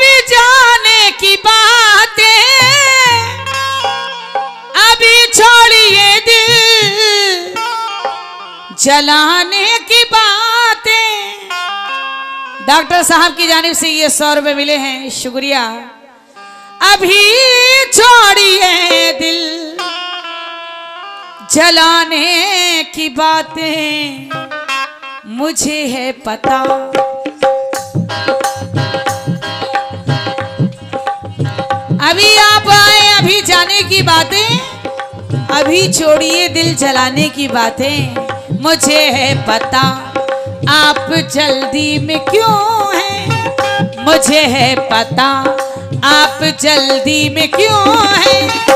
जाने की बातें। अभी छोड़िए दिल, जलाने की बातें। डॉक्टर साहब की जानब से ये सौ रुपए मिले हैं, शुक्रिया। अभी छोड़िए दिल, जलाने की बातें। मुझे है पता अभी आप आए, अभी जाने की बातें, अभी छोड़िए दिल जलाने की बातें। मुझे है पता, आप जल्दी में क्यों हैं? मुझे है पता, आप जल्दी में क्यों हैं?